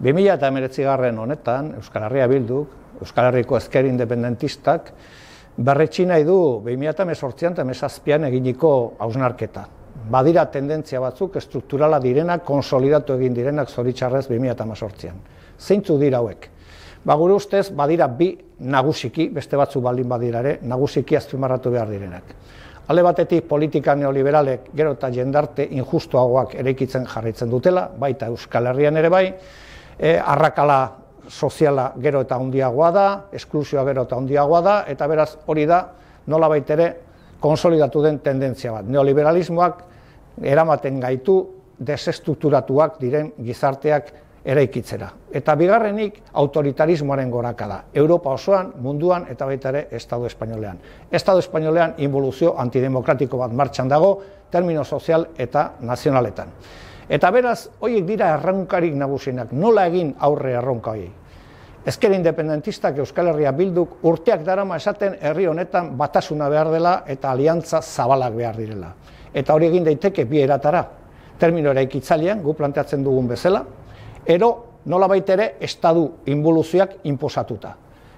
2000 garren honetan, Euskal Herria Bilduk, Euskal Herriko ezker independentistak, berretxi nahi du 2018an eta mesazpian eginiko hausnarketa. Badira tendentzia batzuk estrukturala direnak, konsolidatu egin direnak zoritxarrez 2018an. Zeintzu dira hauek? Ba, gure ustez, badira bi nagusiki, beste batzu baldin badira ere, nagusiki azpimarratu behar direnak. Ale batetik politika neoliberalek gero eta jendarte injustuagoak eraikitzen jarraitzen dutela, baita Euskal Herrian ere bai, e, arrakala soziala gero eta handiagoa da, esklusioa gero eta handiagoa da, eta beraz hori da nola baitere konsolidatu den tendentzia bat. Neoliberalismoak eramaten gaitu desestrukturatuak diren gizarteak eraikitzera. Eta bigarrenik autoritarismoaren goraka da. Europa osoan, munduan eta baita ere Estado Espainolean. Estado Espainolean involuzio antidemokratiko bat martxan dago, termino sozial eta nazionaletan. Eta beraz, horiek dira errankarik nagusienak, nola egin aurre erronka hori. Ezker independentistak Euskal Herria bilduk urteak darama esaten herri honetan batasuna behar dela eta aliantza zabalak behar direla. Eta hori egin daiteke bi eratara, termino eraikitzailean, gu planteatzen dugun bezala, ero nola baitere estadu involuzioak inposatuta.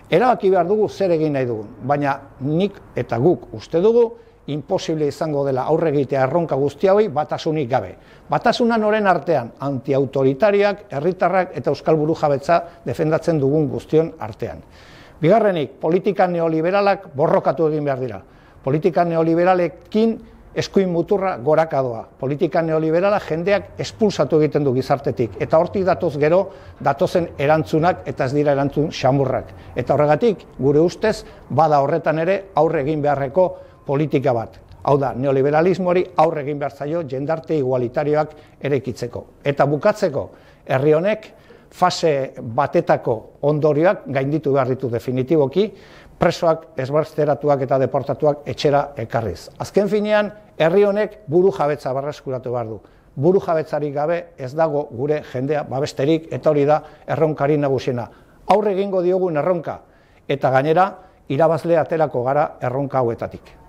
Erabaki behar dugu zer egin nahi dugun, baina nik eta guk uste dugu, imposible izango dela aurre egitea erronka guzti hauei batasunik gabe. Batasuna noren artean antiautoritariak, herritarrak eta euskal burujabetza defendatzen dugun guztion artean. Bigarrenik, politika neoliberalak borrokatu egin behar dira. Politika neoliberalekin eskuin muturra gorakadoa. Politika neoliberala jendeak espulsatu egiten du gizartetik. Eta hortik datoz gero, datozen erantzunak eta ez dira erantzun xamurrak. Eta horregatik, gure ustez, bada horretan ere aurre egin beharreko politika bat. Hau da, neoliberalismoari aurre egin behar zaio jendarte igualitarioak erekitzeko. Eta bukatzeko, herri honek fase batetako ondorioak gainditu behar ditu definitiboki, presoak, esbarzteratuak eta deportatuak etxera ekarriz. Azken finean, herri honek buru jabetza barraskuratu behar du. Buru jabetzarik gabe ez dago gure jendea babesterik eta hori da erronkari nagusiena. Aurre egingo diogun erronka eta gainera irabazle aterako gara erronka hauetatik.